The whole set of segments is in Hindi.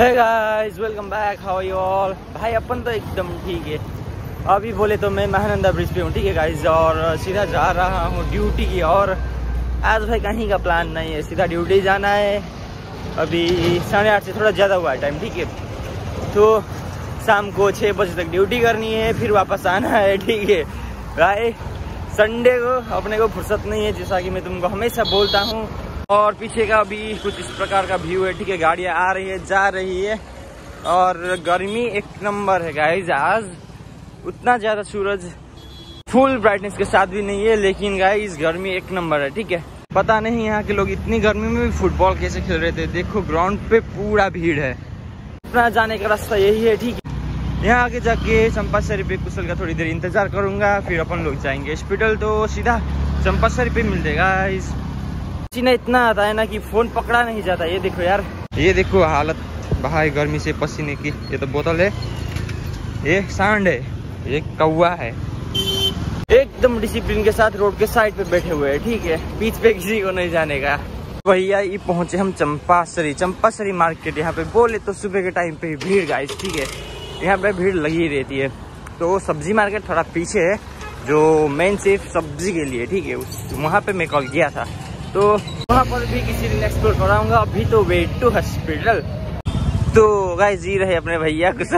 है guys welcome back how you all भाई, अपन तो एकदम ठीक है। अभी बोले तो मैं महानंदा ब्रिज पे हूँ, ठीक है गाइस और सीधा जा रहा हूँ ड्यूटी की और आज भाई कहीं का प्लान नहीं है, सीधा ड्यूटी जाना है। अभी साढ़े आठ से थोड़ा ज़्यादा हुआ है टाइम ठीक है? तो शाम को छः बजे तक ड्यूटी करनी है, फिर वापस आना है, ठीक है? भाई संडे को अपने को फुर्सत नहीं है, जैसा कि मैं तुमको हमेशा बोलता हूँ। और पीछे का भी कुछ इस प्रकार का व्यू है। ठीक है, गाड़ियाँ आ रही है, जा रही है। और गर्मी एक नंबर है गाइज़ आज उतना ज़्यादा सूरज फुल ब्राइटनेस के साथ भी नहीं है, लेकिन गाइज़ गर्मी एक नंबर है, ठीक है। पता नहीं यहाँ के लोग इतनी गर्मी में भी फुटबॉल कैसे खेल रहे थे। देखो ग्राउंड पे पूरा भीड़ है। अपना जाने का रास्ता यही है, ठीक है। यहाँ आगे जाके चंपासरी पे कुशल का थोड़ी देर इंतज़ार करूँगा, फिर अपन लोग जाएँगे। हॉस्पिटल तो सीधा चंपासरी पे मिल जाएगा पसीना इतना आता है ना कि फ़ोन पकड़ा नहीं जाता ये देखो यार। ये देखो हालत बाहर गर्मी से पसीने की ये तो बोतल है। ये सांड है ये कौआ है। एकदम डिसिप्लिन के साथ रोड के साइड पे बैठे हुए हैं ठीक है? बीच पे किसी को नहीं जाने का। भैया ये पहुँचे हम चंपासरी चंपासरी मार्केट। यहाँ पे बोले तो सुबह के टाइम पे भीड़ गाइस ठीक है? यहाँ पे भीड़ लगी रहती है। तो सब्ज़ी मार्केट थोड़ा पीछे है जो मेन सिर्फ़ सब्ज़ी के लिए ठीक है? वहाँ पे मैं कॉल किया था। तो वहाँ पर भी किसी दिन एक्सप्लोर कराऊँगा। अभी तो वेट टू हॉस्पिटल तो गाइस जी रहे अपने भैया कुछ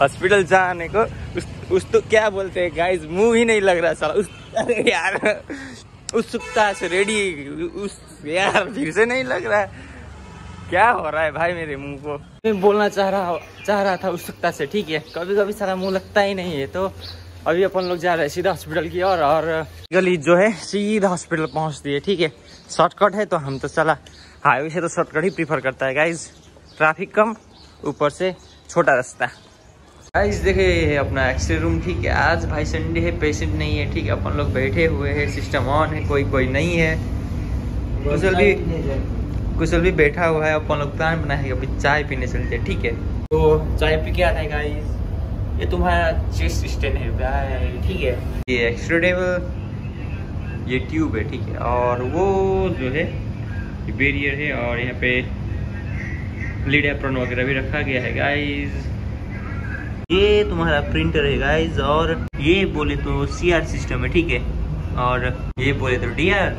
हॉस्पिटल जाने को। उस, उस तो क्या बोलते हैं गाइस मुँह ही नहीं लग रहा साला। उस अरे यार उत्सुकता से रेडी उस यार फिर से नहीं लग रहा है। क्या हो रहा है भाई मेरे मुँह को? मैं बोलना चाह रहा चाह रहा था उत्सुकता से ठीक है? कभी कभी सारा मुँह लगता ही नहीं है तो अभी अपन लोग जा रहे हैं सीधा हॉस्पिटल की ओर और गली जो है, सीधा हॉस्पिटल पहुँचती है, ठीक है? शॉर्टकट है तो हम तो चला हाईवे से तो शॉर्टकट ही प्रीफर करता है गाइज़ ट्रैफ़िक कम, ऊपर से छोटा रास्ता. गाइस देखे अपना एक्सरे रूम ठीक है? आज भाई संडे है पेशेंट नहीं है, ठीक है? अपन लोग बैठे हुए हैं सिस्टम ऑन है, कोई कोई नहीं है. कुशल भी कुशल भी बैठा हुआ है, अपन लोग प्लान बनाए अभी चाय पीने चलते ठीक है? तो चाय पी के आता है गाइस ये तुम्हारा चेस्ट स्टेन है ठीक है? ये एक्सरे टेबल ये ट्यूब है, ठीक है? और वो जो है बैरियर है, और यहाँ पे लीड एप्रन वगैरह भी रखा गया है गाइस ये तुम्हारा प्रिंटर है गाइस और ये बोले तो सीआर सिस्टम है, ठीक है? और ये बोले तो डीआर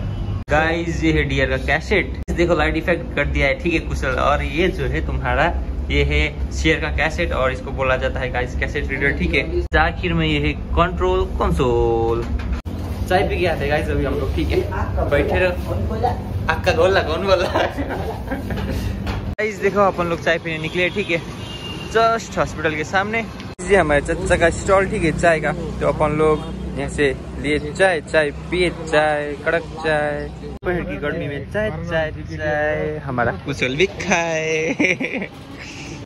गाइस ये है डीआर का कैसेट देखो लाइट इफ़ेक्ट कर दिया है, ठीक है, कुशल। और ये जो है तुम्हारा ये है शेयर का कैसेट और इसको बोला जाता है गाइस कैसेट रीडर ठीक है? आखिर में ये है कंट्रोल कंसोल चाय पी आते हैं गाइस अभी हम लोग, ठीक है? बैठे रहो। अक्का गोला कौन बोला? गाइस देखो, अपन लोग चाय पीने निकले, ठीक है? जस्ट हॉस्पिटल के सामने। ये हमारे चचा का स्टॉल ठीक है, चाय का। तो अपन लोग यहाँ से लिए चाय चाय पिए, चाय, कड़क चाय। दोपहर की गर्मी में चाय चाय चाय, हमारा कुशल भी खाए।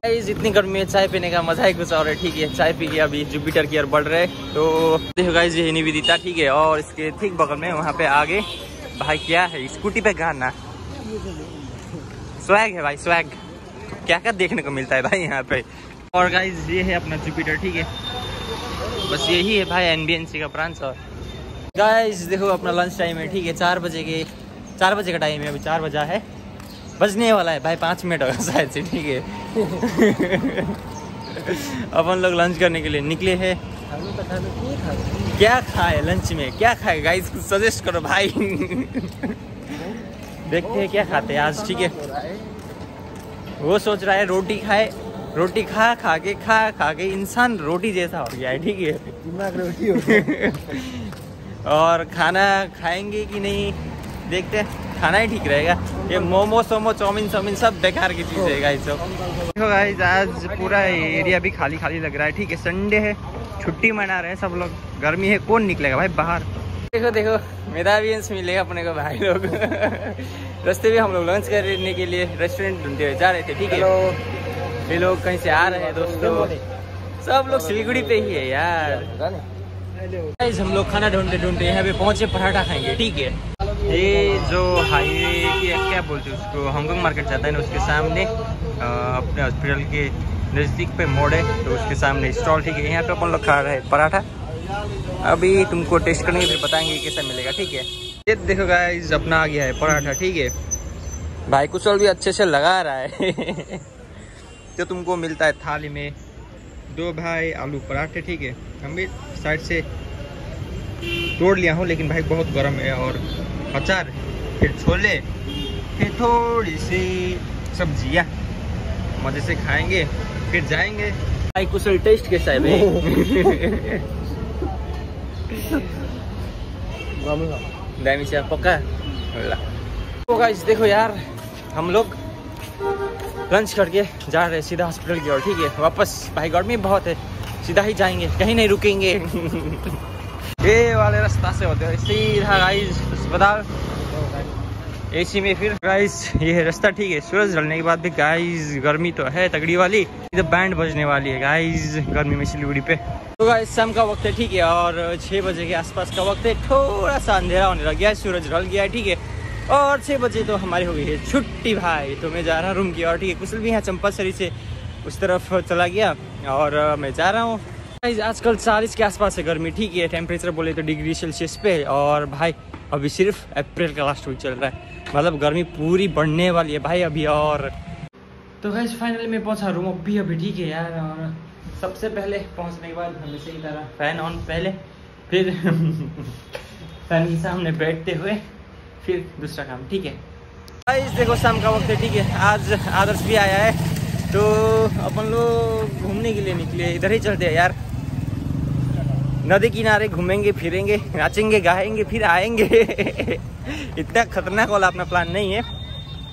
गाइस इतनी गर्मी में चाय पीने का मज़ा ही कुछ और है, ठीक है। चाय पी के अभी जुपिटर की ओर बढ़ रहे तो देखो गाइस ये निवेदिता, ठीक है, और इसके ठीक बगल में वहाँ पे आगे भाई क्या है स्कूटी पे गाना। स्वैग है भाई स्वैग क्या क्या देखने को मिलता है भाई यहाँ पे। और गाइज़ ये है अपना जुपिटर ठीक है। बस यही है भाई एनबीएनसी का ब्रांच और। गाइज़ देखो अपना लंच टाइम है, ठीक है, चार बजे के चार बजे का टाइम है, अभी चार बजा है। बजने वाला है। भाई पाँच मिनट होगा शायद से ठीक है। अपन लोग लंच करने के लिए निकले हैं। क्या खाए लंच में? क्या खाए? गाइस कुछ सजेस्ट करो भाई। देखते हैं क्या खाते हैं आज ठीक है। वो सोच रहा है रोटी खाए। रोटी खा खा के खा खा के इंसान रोटी जैसा हो गया है ठीक है। दिमाग रोटी हो और खाना खाएँगे कि नहीं देखते हैं। खाना ही ठीक रहेगा। ये मोमो सोमो चाउमीन चाउमीन सब बेकार की चीज़ है गाइस सब देखो गाइस आज पूरा एरिया भी खाली खाली लग रहा है ठीक है? संडे है छुट्टी मना रहे हैं सब लोग। गर्मी है कौन निकलेगा भाई बाहर? देखो देखो मेधावियंस मिलेगा अपने को भाई लोग। रास्ते में हम लोग लंच करने के लिए रेस्टोरेंट ढूंढते हुए जा रहे थे ठीक है? ये लोग कहीं से आ रहे हैं दोस्तों। सब लोग सिलीगुड़ी पे ही है यार। हम लोग खाना ढूंढते ढूंढते यहाँ पे पहुँचे पराठा खाएँगे ठीक है? ये जो हाईवे की क्या बोलते हैं उसको? हांगकांग मार्केट जाता है ना, उसके सामने अपने हॉस्पिटल के नज़दीक पे मोड़ है तो उसके सामने स्टॉल ठीक है। यहाँ पे अपन लोग खा रहे हैं पराठा। अभी तुमको टेस्ट करेंगे फिर बताएँगे कैसा मिलेगा, ठीक है? ये देखो गाइस अपना आ गया है पराठा, ठीक है? भाई कुशल भी अच्छे से लगा रहा है। तो तुमको मिलता है थाली में, दो भाई आलू पराठे, ठीक है? हम भी साइड से तोड़ लिया हूँ लेकिन भाई बहुत गर्म है और अचार फिर छोले फिर थोड़ी सी सब्ज़ियाँ। मज़े से खाएँगे फिर जाएँगे। भाई कुशल टेस्ट कैसा है। भाई दामी से पक्का तो गाइस देखो यार हम लोग लंच करके जा रहे हैं सीधा हॉस्पिटल की ओर ठीक है? वापस। भाई गर्मी बहुत है। सीधा ही जाएँगे कहीं नहीं रुकेंगे। ये वाले रास्ता से होते हैं। सीधा गाइस अस्पताल। एसी में फिर। गाइस ये रास्ता ठीक है। सूरज ढलने के बाद भी गाइस गर्मी तो है तगड़ी वाली। इधर बैंड बजने वाली है। गाइस गर्मी में सिलीगुड़ी पे। तो गाइस शाम का वक्त है, ठीक है, और छः बजे के आसपास का वक्त है। थोड़ा सा अंधेरा होने लग गया है, सूरज ढल गया है, ठीक है। और छः बजे तो हमारी हो गई है छुट्टी भाई। तो मैं जा रहा हूँ रूम की और ठीक है। कुशल भी यहाँ चंपासरी से उस तरफ़ चला गया, और मैं जा रहा हूँ। आजकल चालीस के आसपास है गर्मी, ठीक है टेम्परेचर बोले तो डिग्री सेल्सियस पे और भाई, अभी सिर्फ़ अप्रैल का लास्ट वीक चल रहा है। मतलब गर्मी पूरी बढ़ने वाली है भाई अभी और। तो गाइस फाइनली मैं पहुँचा रूम अभी अभी ठीक है यार और सबसे पहले पहुँचने के बाद हमेशा की तरह फ़ैन ऑन पहले, फिर फ़ैन के सामने बैठते हुए, फिर दूसरा काम, ठीक है। गाइस देखो शाम का वक्त है, ठीक है। आज आदर्श भी आया है तो अपन लोग घूमने के लिए निकले, इधर ही चलते हैं यार। नदी किनारे घूमेंगे, फिरेंगे, नाचेंगे, गाएँगे, फिर आएँगे। इतना खतरनाक वाला अपना प्लान नहीं है।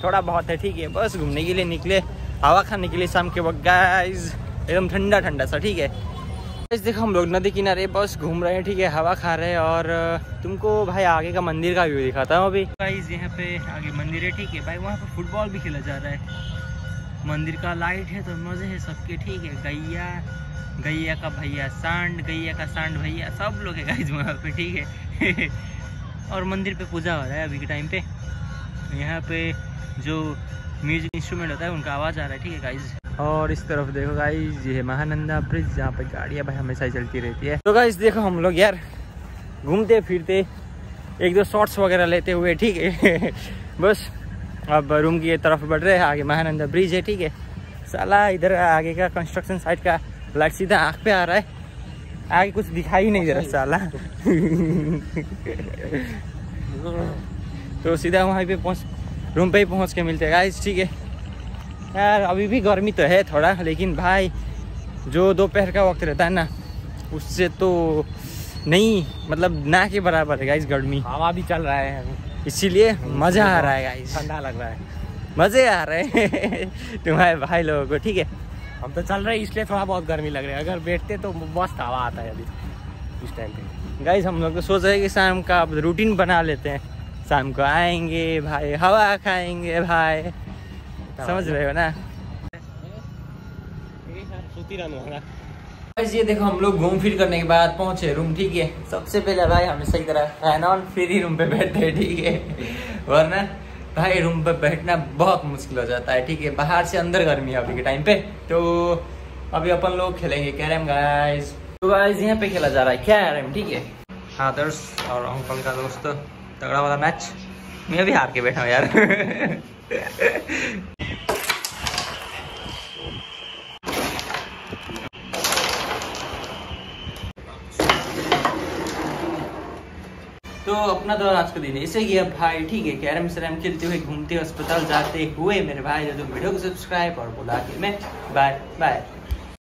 थोड़ा बहुत है, ठीक है। बस घूमने के लिए निकले, हवा खाने के लिए शाम के वक्त। गाइस एकदम ठंडा ठंडा सा, ठीक है। बस देखो हम लोग नदी किनारे बस घूम रहे हैं, ठीक है, हवा खा रहे हैं और तुमको भाई आगे का मंदिर का व्यू दिखाता हूँ अभी। गाइस यहाँ पे आगे मंदिर है, ठीक है। भाई, वहाँ पे फुटबॉल भी खेला जा रहा है। मंदिर का लाइट है तो मज़े है सबके, ठीक है। गैया गैया का भैया सांड, गैया का सांड भैया, सब लोग है गाइज़ वहाँ पे, ठीक है? और मंदिर पे पूजा हो रहा है अभी के टाइम पे। यहाँ पे जो म्यूज़िक इंस्ट्रूमेंट होता है, उनका आवाज़ आ रहा है, ठीक है गाइज़ और इस तरफ़ देखो गाइज़ ये है महानंदा ब्रिज जहाँ पे गाड़ियाँ भाई हमेशा ही चलती रहती है। तो गाइज़ देखो हम लोग यार, घूमते फिरते, एक दो शॉर्ट्स वगैरह लेते हुए, ठीक है? बस, अब रूम की तरफ़ बढ़ रहे हैं, आगे महानंदा ब्रिज है, ठीक है? साला, इधर आगे का कंस्ट्रक्शन साइट का लाइट सीधा आँख पे आ रहा है। आगे कुछ दिखाई नहीं दे रहा साला। तो सीधा वहाँ पे पहुँच रूम पे ही पहुँच के मिलते हैं। गाइस ठीक है। यार अभी भी गर्मी तो है थोड़ा लेकिन भाई जो दोपहर का वक्त रहता है ना उससे तो नहीं मतलब ना के बराबर है गाइस गर्मी। हवा भी चल रहा है। इसीलिए मज़ा आ रहा है गाइस ठंडा लग रहा है। मज़े आ रहे हैं तुम्हारे भाई लोगों को ठीक है। हम तो चल रहे इसलिए थोड़ा बहुत गर्मी लग रही है। अगर बैठते तो मस्त हवा आता है अभी, इस टाइम पे। गाइस हम लोग तो सोच रहे कि शाम का अब रूटीन बना लेते हैं। शाम को आएँगे, भाई, हवा खाएँगे, भाई। समझ रहे हो ना? सूती गाइस ये देखो, हम लोग घूम फिर करने के बाद पहुँचे रूम ठीक है? सबसे पहले भाई, हमें सही तरह फ़ैन ऑन फिर रूम पे बैठते हैं, ठीक है? वरना भाई रूम पे बैठना बहुत मुश्किल हो जाता है, ठीक है? बाहर से अंदर गर्मी है अभी के टाइम पे। तो अभी अपन लोग खेलेंगे कैरम गाइस तो गाइस यहाँ पे खेला जा रहा है। कैरम ठीक है? हाँ आदर्श और अंकल का दोस्त, तगड़ा वाला मैच मैं भी हार के बैठा हूँ यार। तो अपना तो आज का दिन ऐसे ही गया भाई, ठीक है, कैरम शरम खेलते हुए घूमते अस्पताल जाते हुए मेरे भाई जो वीडियो को सब्सक्राइब और बुला के मैं बाय बाय